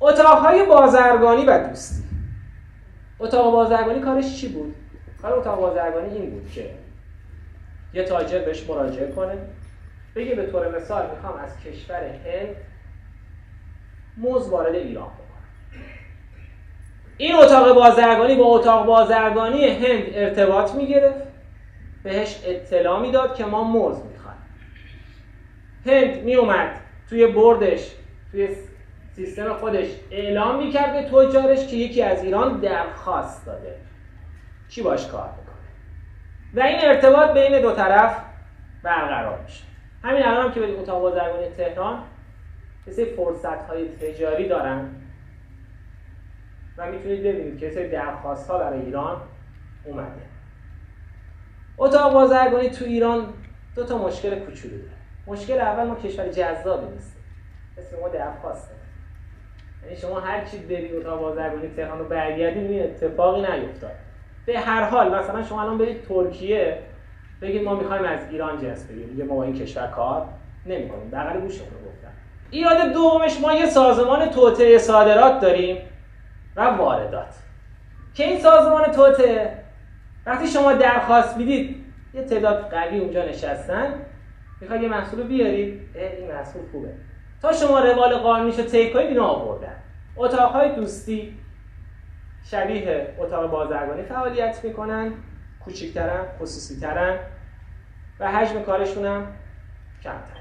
اتاقهای بازرگانی و دوستی. اتاق بازرگانی کارش چی بود؟ کار اتاق بازرگانی این بود که یه تاجر بهش مراجعه کنه بگه به طور مثال می‌خوام از کشور هند موز وارد ایران بکنم. این اتاق بازرگانی با اتاق بازرگانی هند ارتباط می‌گرفت. بهش اطلاع می‌داد که ما موز می‌خوایم. هند میومد توی بردش توی سیستم خودش اعلام می‌کرد به تجارش که یکی از ایران درخواست داده. چی باش کار می‌کنه؟ و این ارتباط بین دو طرف برقرار میشه. همین الان هم که به اتاق بازرگانی تهران یه فرصت های تجاری دارن و می‌تونید ببینید که سری درخواست ها برای ایران اومده. اتاق بازرگانی تو ایران دو تا مشکل کوچولو داره. مشکل اول ما کشور جذابی نیستیم. اسم ما درخواسته. یعنی شما هر چی بری اتاق بازرگانی تهران رو برگردید این اتفاقی نیفتاد. به هر حال مثلا شما الان برید ترکیه بگید ما می‌خوایم از ایران جنس بگیریم. ما با این کشور کار نمی‌کنیم بغل گوشمون رو گفتم ایراد دومش ما یه سازمان توطعه صادرات داریم و واردات. که این سازمان توطعه وقتی شما درخواست می‌دید یه تعداد قوی اونجا نشستن. می‌خواد یه محصول بیارید. این محصول خوبه. تا شما روال قانونیش رو طی کنید اینو آوردن. اتاقهای دوستی شبیه اتاق بازرگانی فعالیت می‌کنن کوچیکترن خصوصی ترن و حجم کارشون هم کمتر